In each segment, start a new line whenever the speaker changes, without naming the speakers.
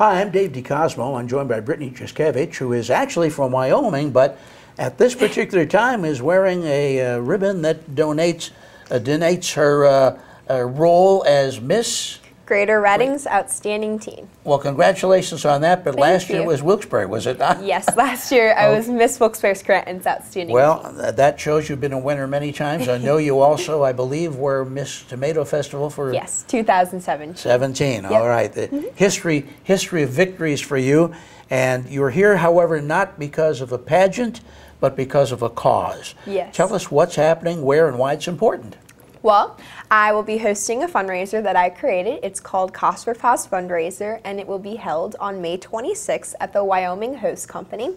Hi, I'm Dave DeCosmo. I'm joined by Britney Cheskiewicz, who is actually from Wyoming, but at this particular time is wearing a uh, ribbon that donates uh, donates her uh, uh, role as Miss.
Greater Reading's Outstanding Teen.
Well, congratulations on that. But
Thank
last year
you.
was Wilkes-Barre, was it not?
Yes, last year I oh. was Miss Wilkes-Barre Scranton's Outstanding
Well, th- that shows you've been a winner many times. I know you also, I believe, were Miss Tomato Festival for
Yes, 2017.
17. All right. The mm-hmm. history history of victories for you, and you're here, however, not because of a pageant, but because of a cause.
Yes.
Tell us what's happening, where, and why it's important.
Well, I will be hosting a fundraiser that I created. It's called Cause for Paws Fundraiser, and it will be held on May 26th at the Wyoming Host Company.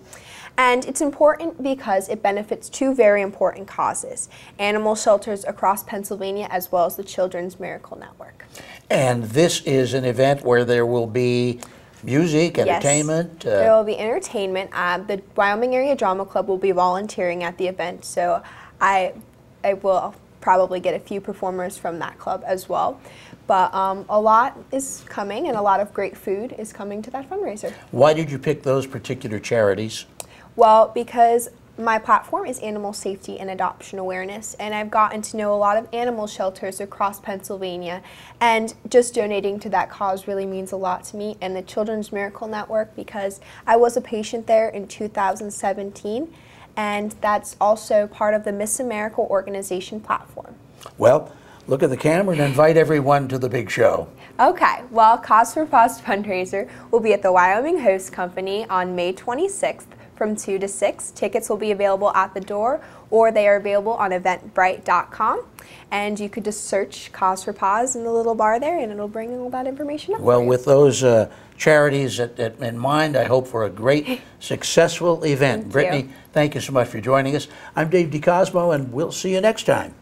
And it's important because it benefits two very important causes animal shelters across Pennsylvania, as well as the Children's Miracle Network.
And this is an event where there will be music, entertainment.
Yes. there
Uh,
will be entertainment. Uh, the Wyoming Area Drama Club will be volunteering at the event, so I, I will probably get a few performers from that club as well. But um, a lot is coming, and a lot of great food is coming to that fundraiser.
why did you pick those particular charities?
Well, because my platform is animal safety and adoption awareness, and I've gotten to know a lot of animal shelters across Pennsylvania, and just donating to that cause really means a lot to me and the Children's Miracle Network because I was a patient there in 2017, and that's also part of the Miss America organization platform.
Well, look at the camera and invite everyone to the big show.
Okay, well, Cause for Paws fundraiser will be at the Wyoming Host Company on May 26th from 2 to 6. Tickets will be available at the door or they are available on eventbrite.com. And you could just search Cause for Paws in the little bar there and it'll bring all that information up.
Well, with those uh, charities at, at, in mind, I hope for a great, successful event.
Thank
Britney,
you.
thank you so much for joining us. I'm Dave DeCosmo, and we'll see you next time.